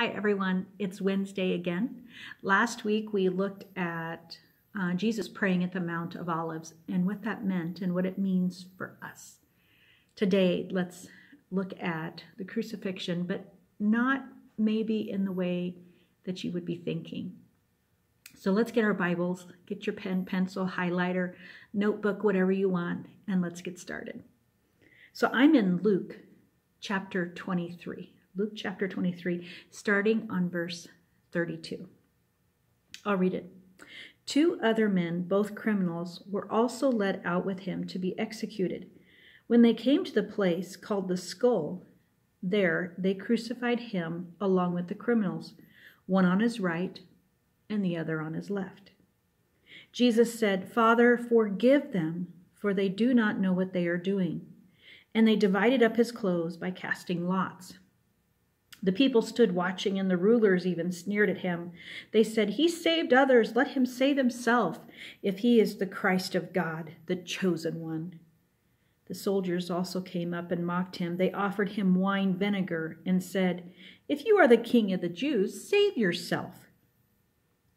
Hi, everyone. It's Wednesday again. Last week we looked at uh, Jesus praying at the Mount of Olives and what that meant and what it means for us. Today, let's look at the crucifixion, but not maybe in the way that you would be thinking. So let's get our Bibles, get your pen, pencil, highlighter, notebook, whatever you want, and let's get started. So I'm in Luke chapter 23. Luke chapter 23, starting on verse 32. I'll read it. Two other men, both criminals, were also led out with him to be executed. When they came to the place called the skull, there they crucified him along with the criminals, one on his right and the other on his left. Jesus said, Father, forgive them, for they do not know what they are doing. And they divided up his clothes by casting lots. The people stood watching, and the rulers even sneered at him. They said, He saved others, let him save himself, if he is the Christ of God, the chosen one. The soldiers also came up and mocked him. They offered him wine vinegar and said, If you are the king of the Jews, save yourself.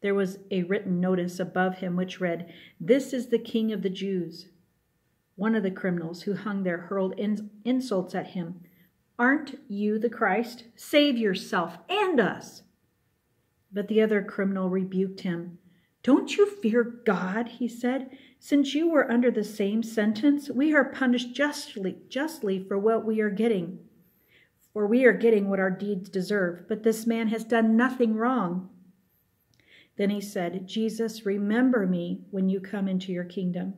There was a written notice above him which read, This is the king of the Jews. One of the criminals who hung there hurled insults at him. Aren't you the Christ? Save yourself and us. But the other criminal rebuked him. Don't you fear God, he said. Since you were under the same sentence, we are punished justly, justly for what we are getting. For we are getting what our deeds deserve, but this man has done nothing wrong. Then he said, Jesus, remember me when you come into your kingdom.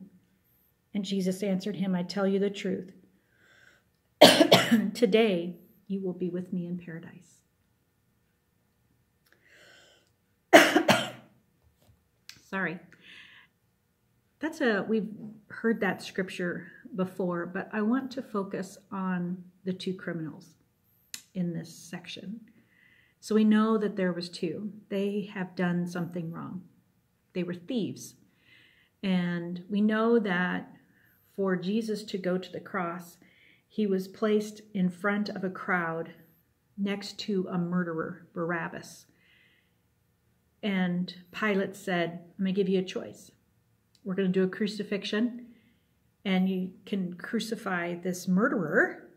And Jesus answered him, I tell you the truth. Today you will be with me in paradise. Sorry. That's a we've heard that scripture before, but I want to focus on the two criminals in this section. So we know that there was two. They have done something wrong. They were thieves. And we know that for Jesus to go to the cross, he was placed in front of a crowd next to a murderer, Barabbas. And Pilate said, I'm going to give you a choice. We're going to do a crucifixion, and you can crucify this murderer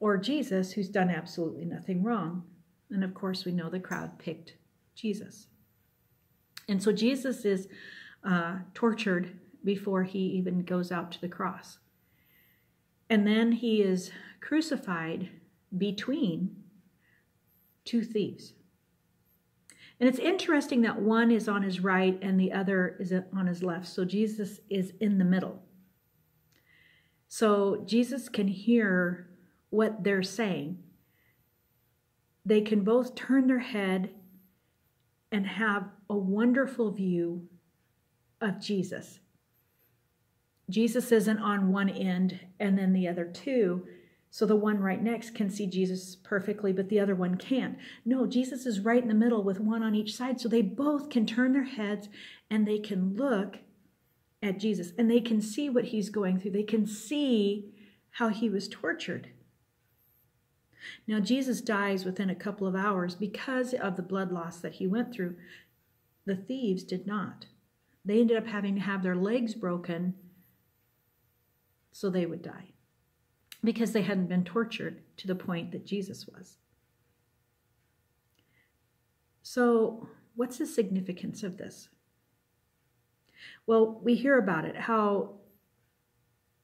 or Jesus, who's done absolutely nothing wrong. And of course, we know the crowd picked Jesus. And so Jesus is uh, tortured before he even goes out to the cross. And then he is crucified between two thieves. And it's interesting that one is on his right and the other is on his left. So Jesus is in the middle. So Jesus can hear what they're saying. They can both turn their head and have a wonderful view of Jesus. Jesus isn't on one end and then the other two. So the one right next can see Jesus perfectly, but the other one can't. No, Jesus is right in the middle with one on each side. So they both can turn their heads and they can look at Jesus and they can see what he's going through. They can see how he was tortured. Now, Jesus dies within a couple of hours because of the blood loss that he went through. The thieves did not. They ended up having to have their legs broken so they would die because they hadn't been tortured to the point that Jesus was. So, what's the significance of this? Well, we hear about it how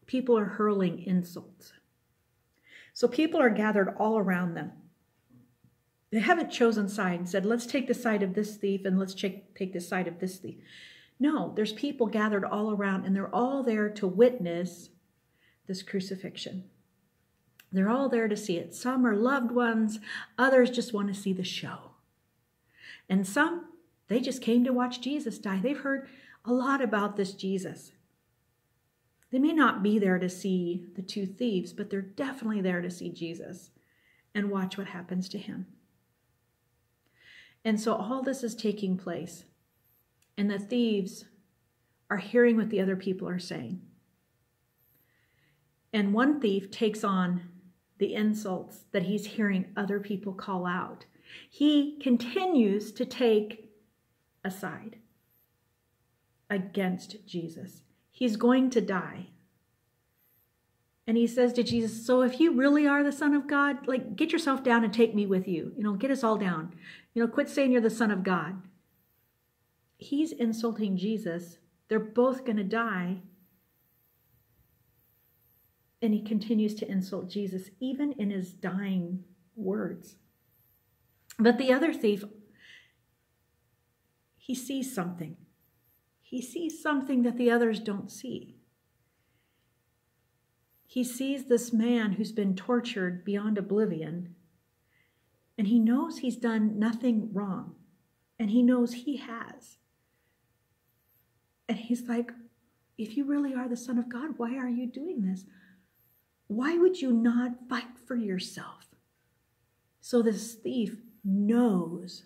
people are hurling insults. So, people are gathered all around them. They haven't chosen side and said, let's take the side of this thief and let's take the side of this thief. No, there's people gathered all around and they're all there to witness this crucifixion. They're all there to see it. Some are loved ones, others just want to see the show. And some, they just came to watch Jesus die. They've heard a lot about this Jesus. They may not be there to see the two thieves, but they're definitely there to see Jesus and watch what happens to him. And so all this is taking place, and the thieves are hearing what the other people are saying. And one thief takes on the insults that he's hearing other people call out. He continues to take a side against Jesus. He's going to die. And he says to Jesus, So if you really are the Son of God, like get yourself down and take me with you. You know, get us all down. You know, quit saying you're the Son of God. He's insulting Jesus. They're both going to die. And he continues to insult Jesus, even in his dying words. But the other thief, he sees something. He sees something that the others don't see. He sees this man who's been tortured beyond oblivion, and he knows he's done nothing wrong, and he knows he has. And he's like, if you really are the Son of God, why are you doing this? Why would you not fight for yourself? So this thief knows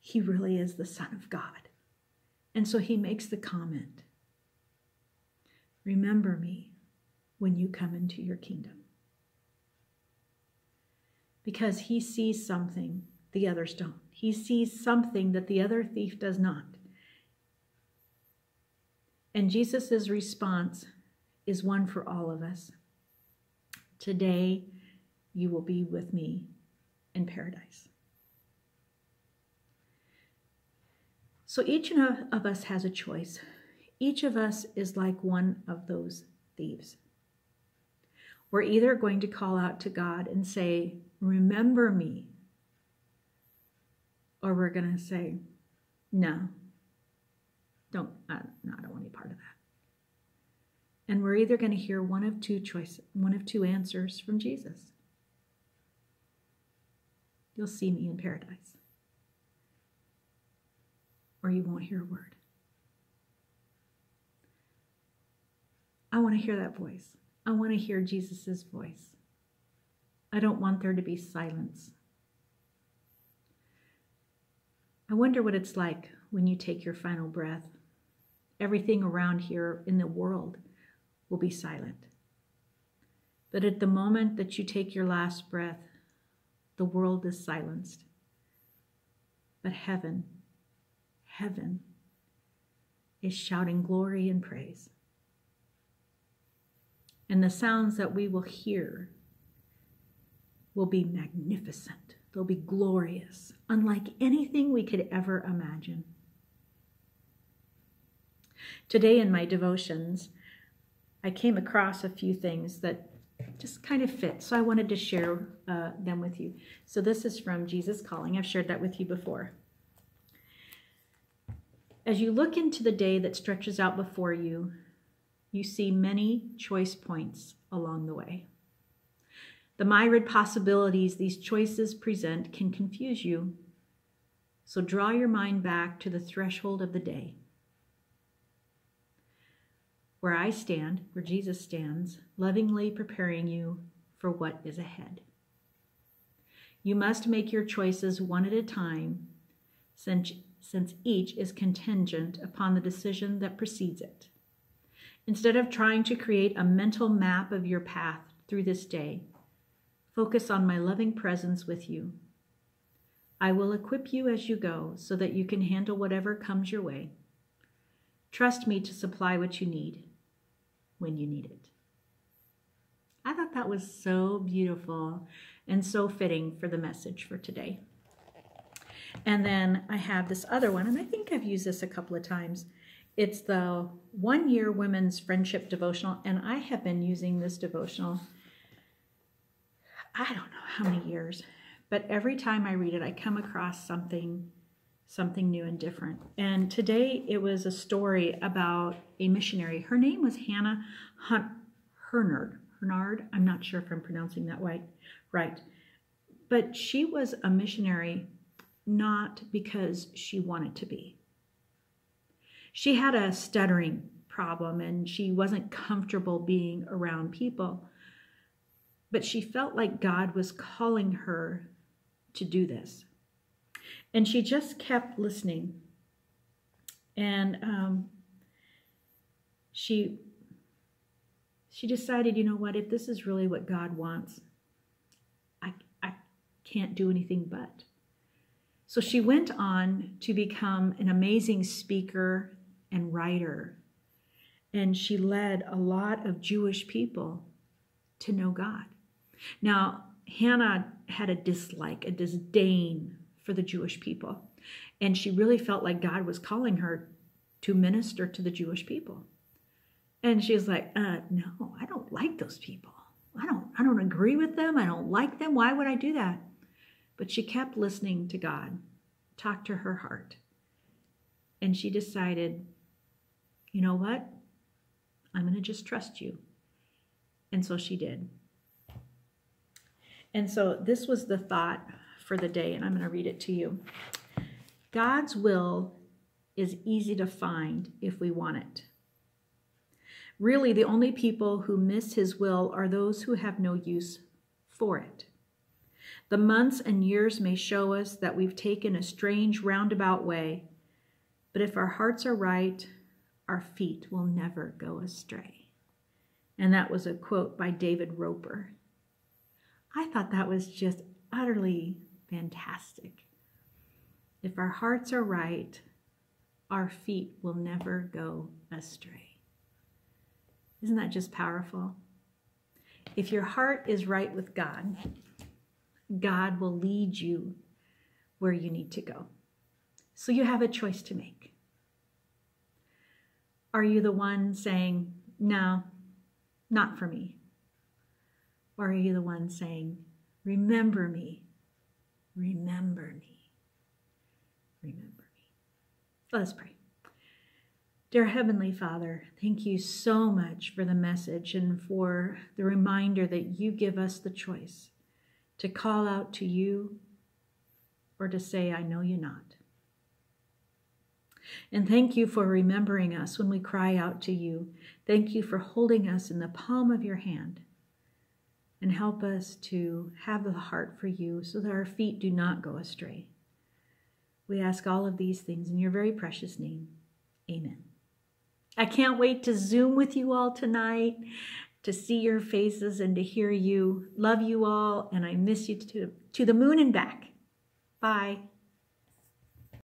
he really is the Son of God. And so he makes the comment Remember me when you come into your kingdom. Because he sees something the others don't. He sees something that the other thief does not. And Jesus' response is one for all of us. Today, you will be with me in paradise. So each of us has a choice. Each of us is like one of those thieves. We're either going to call out to God and say, Remember me, or we're going to say, No, don't, I, no, I don't want any part of that. And we're either going to hear one of two choices, one of two answers from Jesus. You'll see me in paradise. Or you won't hear a word. I want to hear that voice. I want to hear Jesus' voice. I don't want there to be silence. I wonder what it's like when you take your final breath. Everything around here in the world will be silent. But at the moment that you take your last breath, the world is silenced. But heaven, heaven is shouting glory and praise. And the sounds that we will hear will be magnificent. They'll be glorious, unlike anything we could ever imagine. Today in my devotions, I came across a few things that just kind of fit. So I wanted to share uh, them with you. So this is from Jesus Calling. I've shared that with you before. As you look into the day that stretches out before you, you see many choice points along the way. The myriad possibilities these choices present can confuse you. So draw your mind back to the threshold of the day where I stand, where Jesus stands, lovingly preparing you for what is ahead. You must make your choices one at a time, since, since each is contingent upon the decision that precedes it. Instead of trying to create a mental map of your path through this day, focus on my loving presence with you. I will equip you as you go so that you can handle whatever comes your way. Trust me to supply what you need when you need it. I thought that was so beautiful and so fitting for the message for today. And then I have this other one, and I think I've used this a couple of times. It's the one year women's friendship devotional, and I have been using this devotional, I don't know how many years, but every time I read it, I come across something something new and different. And today it was a story about a missionary. Her name was Hannah Hunt Hurnard. Hurnard, I'm not sure if I'm pronouncing that right. Right. But she was a missionary not because she wanted to be. She had a stuttering problem and she wasn't comfortable being around people. But she felt like God was calling her to do this. And she just kept listening. And um, she she decided, you know what, if this is really what God wants, I, I, can't do anything but. So she went on to become an amazing speaker and writer. And she led a lot of Jewish people to know God. Now, Hannah had a dislike, a disdain for the Jewish people. And she really felt like God was calling her to minister to the Jewish people. And she's like, uh, no, I don't like those people. I don't, I don't agree with them. I don't like them. Why would I do that? But she kept listening to God, talk to her heart. And she decided, you know what? I'm going to just trust you. And so she did. And so this was the thought for the day, and I'm going to read it to you. God's will is easy to find if we want it. Really, the only people who miss his will are those who have no use for it. The months and years may show us that we've taken a strange roundabout way, but if our hearts are right, our feet will never go astray. And that was a quote by David Roper. I thought that was just utterly fantastic. If our hearts are right, our feet will never go astray. Isn't that just powerful? If your heart is right with God, God will lead you where you need to go. So you have a choice to make. Are you the one saying, No, not for me? Or are you the one saying, Remember me, remember me, remember me? Let us pray. Dear Heavenly Father, thank you so much for the message and for the reminder that you give us the choice to call out to you or to say, I know you not. And thank you for remembering us when we cry out to you. Thank you for holding us in the palm of your hand. And help us to have the heart for you so that our feet do not go astray. We ask all of these things in your very precious name. Amen. I can't wait to Zoom with you all tonight, to see your faces and to hear you. Love you all, and I miss you to, to the moon and back. Bye.